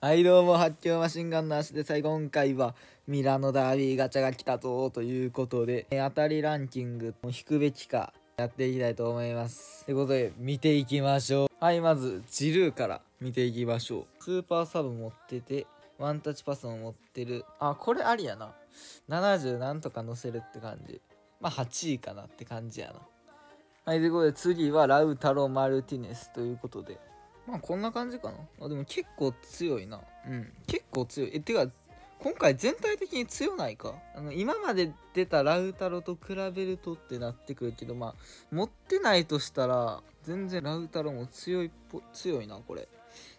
はいどうも発狂マシンガンの足でさい今回はミラノダービーガチャが来たぞということで当たりランキングを引くべきかやっていきたいと思います。ということで見ていきましょう。はいまずジルーから見ていきましょう。スーパーサブ持っててワンタッチパスも持ってるあこれありやな。70なんとか乗せるって感じ。まあ8位かなって感じやな。はいということで次はラウタロ・マルティネスということで。まあこんな感じかな。あでも結構強いな。うん。結構強い。えてか今回全体的に強ないか？あの今まで出たラウタロと比べるとってなってくるけどまあ持ってないとしたら全然ラウタロも強いっぽ強いなこれ。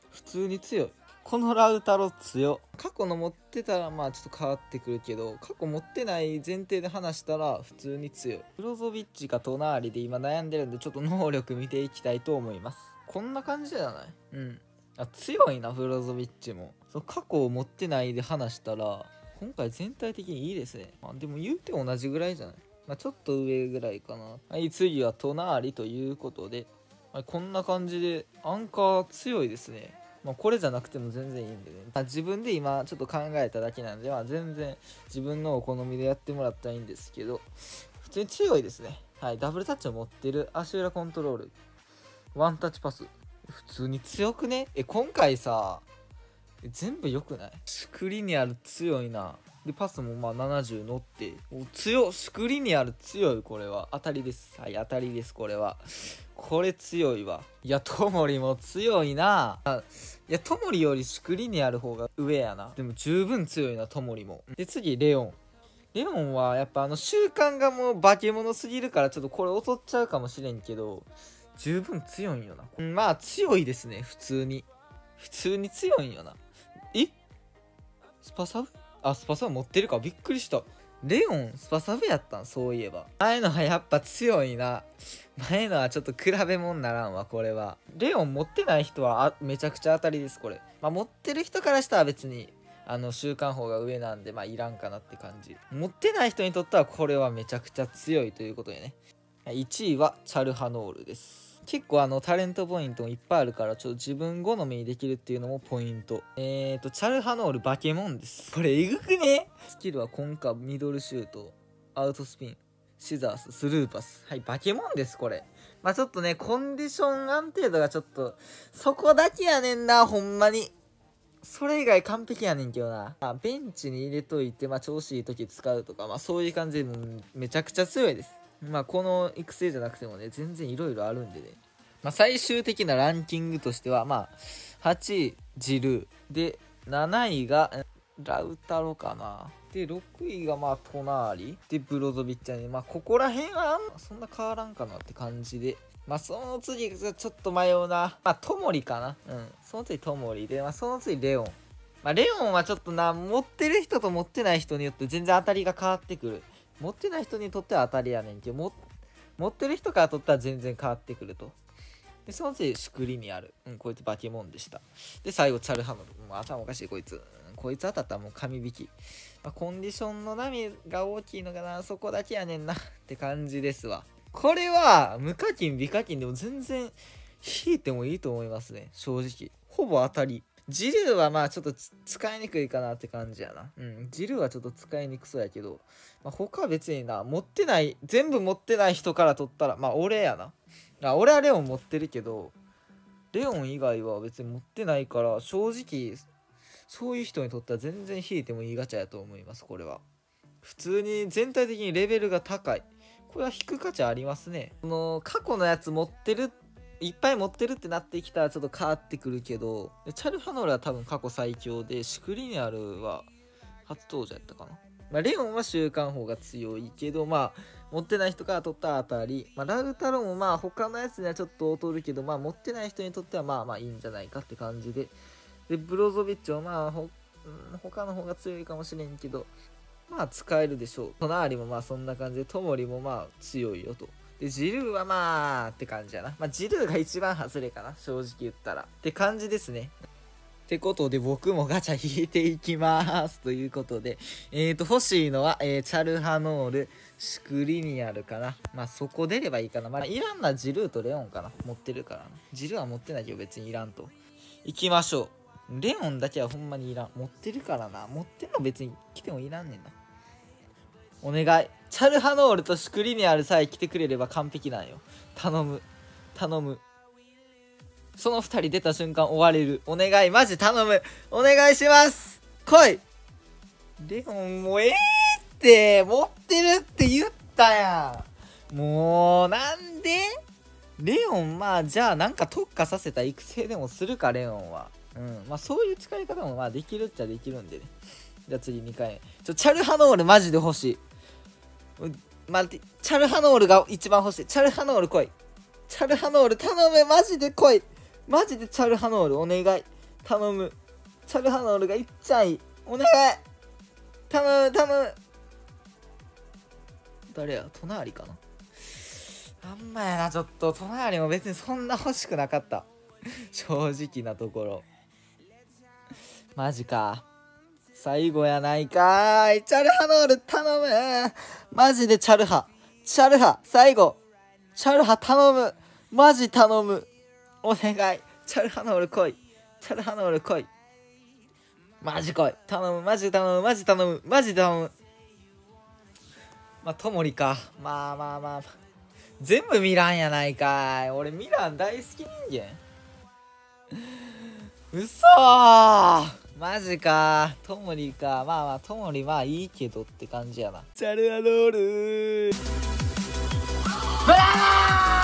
普通に強い。このラウタロ強過去の持ってたらまあちょっと変わってくるけど過去持ってない前提で話したら普通に強い。ブロゾビッチが隣で今悩んでるんでちょっと能力見ていきたいと思いますこんな感じじゃない？うん。あ強いなブロゾビッチも。そう過去を持ってないで話したら今回全体的にいいですね、まあ、でも言うて同じぐらいじゃない？まあ、ちょっと上ぐらいかな。はい次は隣ということで、はい、こんな感じでアンカー強いですね。まあ、これじゃなくても全然いいんでね、まあ、自分で今ちょっと考えただけなんで、まあ、全然自分のお好みでやってもらったらいいんですけど普通に強いですね。はいダブルタッチを持ってる足裏コントロールワンタッチパス。普通に強くね？え今回さ全部良くない？スクリニアル強いな。でパスもまあ70乗って。強スクリニアル強いこれは。当たりです。はい当たりですこれは。これ強いわ。いやトモリも強いな。いやトモリよりスクリニアル方が上やな。でも十分強いなトモリも。で次レオン。レオンはやっぱあの習慣がもう化け物すぎるからちょっとこれ劣っちゃうかもしれんけど十分強いんよな。まあ強いですね普通に。普通に強いんよな。え？スパサブ？あスパサブ持ってるか。びっくりした。レオンスパサブやったんそういえば。前のはやっぱ強いな。前のはちょっと比べ物ならんわこれは。レオン持ってない人はあめちゃくちゃ当たりですこれ。まあ持ってる人からしたら別にあの週刊法が上なんでまあいらんかなって感じ。持ってない人にとってはこれはめちゃくちゃ強いということでね。1位はチャルハノールです。結構あのタレントポイントもいっぱいあるからちょっと自分好みにできるっていうのもポイント。えーとチャルハノールバケモンです。これえぐくね？スキルはコンカミドルシュートアウトスピンシザーススルーパス。はいバケモンですこれ。まあちょっとねコンディション安定度がちょっとそこだけやねんなほんまに。それ以外完璧やねんけどな。まあ、ベンチに入れといて、まあ、調子いい時使うとか、まあ、そういう感じでもめちゃくちゃ強いです。まあこの育成じゃなくてもね全然いろいろあるんでね、まあ、最終的なランキングとしてはまあ8位ジル。で7位がラウタロかな。で6位がまあ隣でブロゾビッチャねまあここら辺はそんな変わらんかなって感じで。まあその次がちょっと迷うな。まあトモリかな。うん。その次トモリ。でまあその次レオン。まあレオンはちょっとな持ってる人と持ってない人によって全然当たりが変わってくる。持ってない人にとっては当たりやねんけど持ってる人からとったら全然変わってくると。でその次シクリにある。うんこいつバケモンでした。で最後チャルハムもう頭おかしいこいつ、うん、こいつ当たったらもう神引き、まあ、コンディションの波が大きいのかな。そこだけやねんなって感じですわ。これは無課金美課金でも全然引いてもいいと思いますね。正直。ほぼ当たり。ジルはまあちょっと使いにくいかなって感じやな。うん。ジルはちょっと使いにくそうやけど、まあ、他は別にな、持ってない、全部持ってない人から取ったら、まあ俺やな。あ俺はレオン持ってるけど、レオン以外は別に持ってないから、正直、そういう人にとっては全然引いてもいいガチャやと思います、これは。普通に全体的にレベルが高い。これは引く価値ありますね。その、過去のやつ持ってるいっぱい持ってるってなってきたらちょっと変わってくるけど、チャルファノールは多分過去最強で、シクリニアルは初登場やったかな。まあ、レオンは週刊砲が強いけど、まあ、持ってない人から取ったあたり、まあ、ラウタロもまあ他のやつにはちょっと劣るけど、まあ持ってない人にとってはまあまあいいんじゃないかって感じで、で、ブロゾビッチはまあほ、他の方が強いかもしれんけど、まあ使えるでしょう。隣もまあそんな感じで、トモリもまあ強いよと。で、ジルーはまあ、って感じやな。まあ、ジルーが一番外れかな。正直言ったら。って感じですね。ってことで僕もガチャ引いていきます。ということで、えっ、ー、と、欲しいのは、えー、チャルハノール、シクリニアルかな。まあ、そこ出ればいいかな。まあ、いらんなジルーとレオンかな。持ってるからな。ジルーは持ってないけど別にいらんと。いきましょう。レオンだけはほんまにいらん持ってるからな持ってんの別に来てもいらんねんなお願い。チャルハノールとシュクリニアルさえ来てくれれば完璧なんよ。頼む。頼む。その2人出た瞬間終われる。お願い。マジ頼む。お願いします。来い。レオンもええって。持ってるって言ったやん。もうなんで？レオンまあじゃあなんか特化させた育成でもするかレオンは。うん。まあそういう使い方もまあできるっちゃできるんでね。じゃあ次2回目。ちょチャルハノールマジで欲しい。待ってチャルハノールが一番欲しい。チャルハノール来い。チャルハノール頼む。マジで来い。マジでチャルハノールお願い。頼む。チャルハノールがいっちゃい。お願い。頼む頼む。誰や？隣かな？あんまやなちょっと隣も別にそんな欲しくなかった。正直なところ。マジか。最後やないかい。チャルハノール頼む。マジでチャルハ。チャルハ最後。チャルハ頼む。マジ頼む。お願い。チャルハノール来い。チャルハノール来い。マジ来い。頼む。マジ頼む。マジ頼む。マジ頼む。まあともりか。まあまあまあ。全部ミランやないかい。俺ミラン大好き人間。うそー。マジか。ともりか。まあまあともりまあいいけどって感じやな。チャルハノール。ブラー